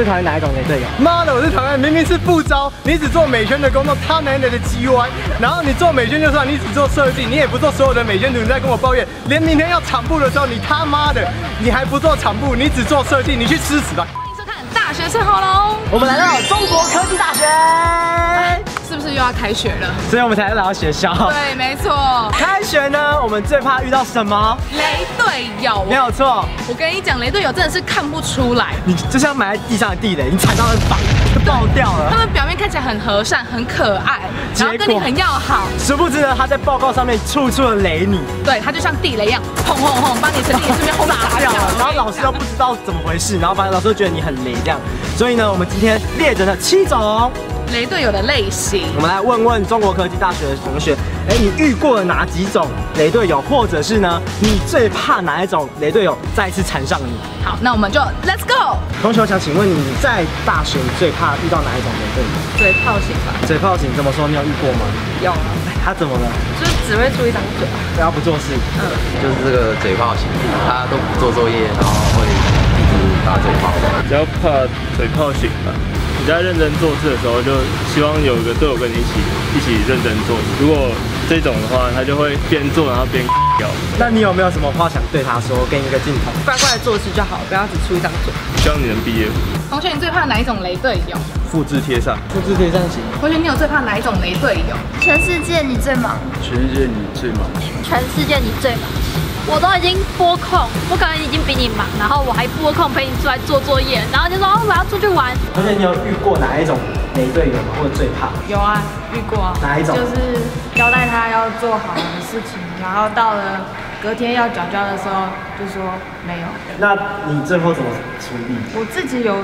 最讨厌哪一种雷队友？妈的，我是讨厌，明明是不招，你只做美宣的工作，他难得的 G Y，然后你做美宣就算，你只做设计，你也不做所有的美宣图，你在跟我抱怨，连明天要场布的时候，你他妈的，你还不做场布，你只做设计，你去吃屎吧！欢迎收看《大学生好龙》，我们来到中国科技大学，是不是又要开学了？所以我们才来到学校。对，没错，开学呢，我们最怕遇到什么？雷队友。没有错，我跟你讲，雷队友真的是看不出来，你就像埋在地上的地雷，你踩到了绑就爆掉了。他们表面看起来很和善、很可爱，然后跟你很要好，殊不知呢，他在报告上面处处的雷你。对他就像地雷一样，轰轰轰，把你身体这边轰炸掉了。然后老师都不知道怎么回事，然后反正老师都觉得你很雷这样。所以呢，我们今天列着了七种雷队友的类型，我们来问问中国科技大学的同学，哎，你遇过了哪几种雷队友，或者是呢，你最怕哪一种雷队友再次缠上你？好，那我们就 Let's go。同学，我想请问你在大学你最怕遇到哪一种雷队友？嘴炮型吧，嘴炮型怎么说？你有遇过吗？有，他怎么了？就是只会出一张嘴，他不做事。嗯，就是这个嘴炮型，他都不做作业，然后会一直打嘴炮。比较怕嘴炮型吧。你在认真做事的时候，就希望有一个队友跟你一起一起认真做。如果这种的话，他就会边做然后边掉。那你有没有什么话想对他说？给你一个镜头，乖乖的做事就好，不要只出一张嘴。希望你能毕业。同学，你最怕哪一种雷队友？复制贴上，复制贴上行。同学，你有最怕哪一种雷队友？全世界你最忙，全世界你最忙，全世界你最忙。我都已经拨空，我可能已经比你忙，然后我还拨空陪你出来做作业，然后就说哦我要出去玩。同学，你有遇过哪一种雷队友吗？或者最怕？有啊，遇过啊。哪一种？就是交代他要做好的事情，然后到了隔天要缴交的时候，就说没有。那你最后怎么处理？我自己有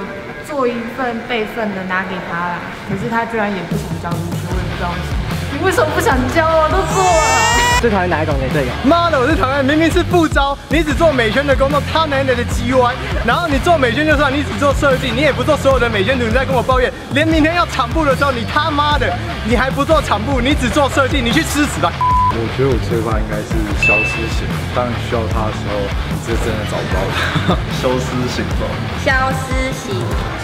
做一份备份的拿给他啦，可是他居然也不想交出去，我也不知道为什么。你为什么不想教啊？都做了。最讨厌哪一种的队友？妈的，我最讨厌，明明是不招，你只做美宣的工作，他奶奶的 G Y，然后你做美宣就算，你只做设计，你也不做所有的美宣图，你在跟我抱怨，连明天要场部的时候，你他妈的，你还不做场部，你只做设计，你去吃屎吧！我觉得我最怕应该是消失型，当你需要他的时候，你是真的找不到他。消失型吧。消失型，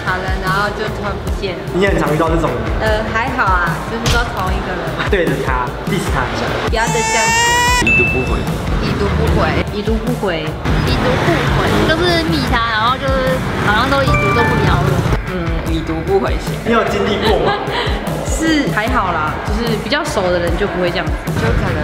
好了，然后就突然不见了。你很常遇到这种人，呃，还好啊，就是说同一个人，对着他 diss 他一下。不要再这样子。已读不回，已读不回，已读不回，已读不回，就是密他，然后就是好像都已读都不鸟我。嗯，已读不回型。你有经历过吗？是还好啦，就是比较熟的人就不会这样子。就可能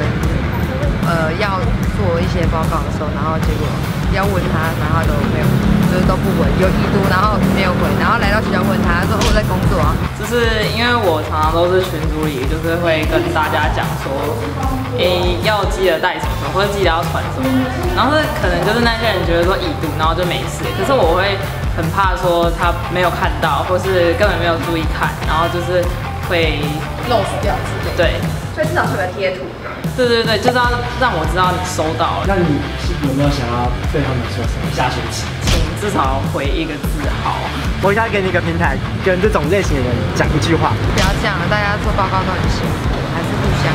呃要做一些报告的时候，然后结果要问他，然后他都没有，就是都不回，有已读，然后没有回，然后来到学校问他，他说哦我在工作啊。就是因为我常常都是群组里，就是会跟大家讲说，诶、要记得带什么，或者记得要传什么。然后是可能就是那些人觉得说已读，然后就没事，可是我会很怕说他没有看到，或是根本没有注意看，然后就是会 lost 掉之类。对，所以至少是有个贴图。对对对，就是要让我知道你收到了，那你是有没有想要对他们说什么？下学期，请至少回一个字好。我现在给你一个平台，跟这种类型的人讲一句话。不要这样，大家做报告都很辛苦，还是不相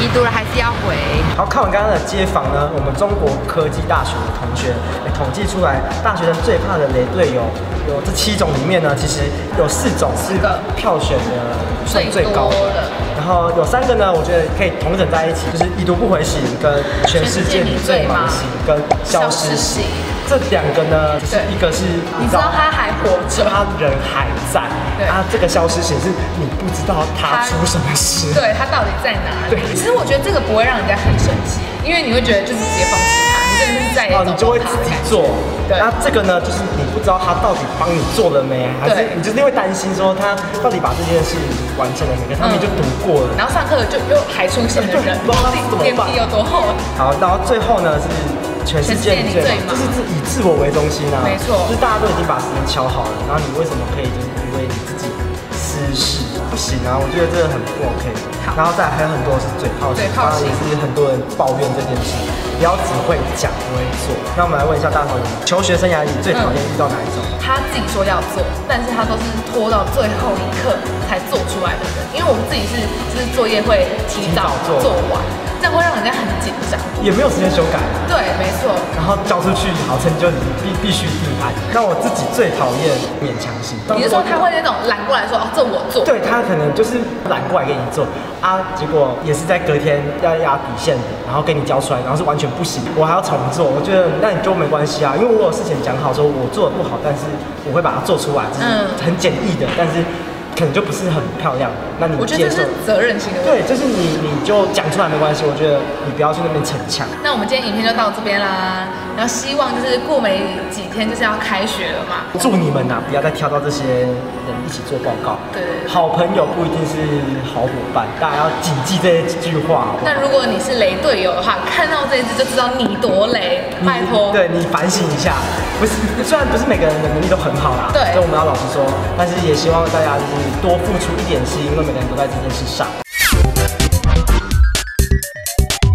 已读了还是要回。好，看完刚刚的街访呢，我们中国科技大学的同学也统计出来，大学生最怕的雷队友有这七种里面呢，其实有四种是票选的算最高的。然后有三个呢，我觉得可以同整在一起，就是已读不回型、跟全世界你最忙型、跟消失型。这两个呢，就是一个是你知道他还活着，他人还在，啊，这个消失显示你不知道他出什么事，对他到底在哪里？对，其实我觉得这个不会让人家很生气，因为你会觉得就是直接放弃他，你真的是再也哦，你就会自己做。对，那这个呢，就是你不知道他到底帮你做了没，还是你就是因为担心说他到底把这件事完成了没？可他们就读过了，然后上课就又还出现的人，不知道他是怎么办，脸皮有多厚。好，然后最后呢是全世界你最忙，就是自以自我为中心啊，没错，就是大家都已经把时间敲好了，然后你为什么可以就是因为你自己私事不行啊？我觉得这个很不 OK。然后再还有很多是嘴炮型，当然也是很多人抱怨这件事，不要只会讲不会做。那我们来问一下大头，求学生涯里最讨厌遇到哪一种？他自己说要做，但是他都是拖到最后一刻为我们自己是就是作业会提早做做完，这样会让人家很紧张。也没有时间修改，对，没错。然后交出去，好成就必必须定案。那我自己最讨厌勉强型。你是说他会那种揽过来说哦，这我做？对他可能就是揽过来给你做啊，结果也是在隔天要压底线的，然后给你交出来，然后是完全不行，我还要重做。我觉得那你就没关系啊，因为我有事前讲好说我做的不好，但是我会把它做出来，就是很简易的，但是。可能就不是很漂亮，那你我觉得这是责任心的问题对，就是你你就讲出来没关系，我觉得你不要去那边逞强。那我们今天影片就到这边啦，然后希望就是过没几天就是要开学了嘛，祝你们呐不要再挑到这些人一起做报告。对，好朋友不一定是好伙伴，大家要谨记这句话。那如果你是雷队友的话，看到这一只就知道你多雷，拜托。对你反省一下，不是虽然不是每个人的能力都很好啦，对，所以我们要老实说，但是也希望大家就是。多付出一点，心因为每个人都在这件事上。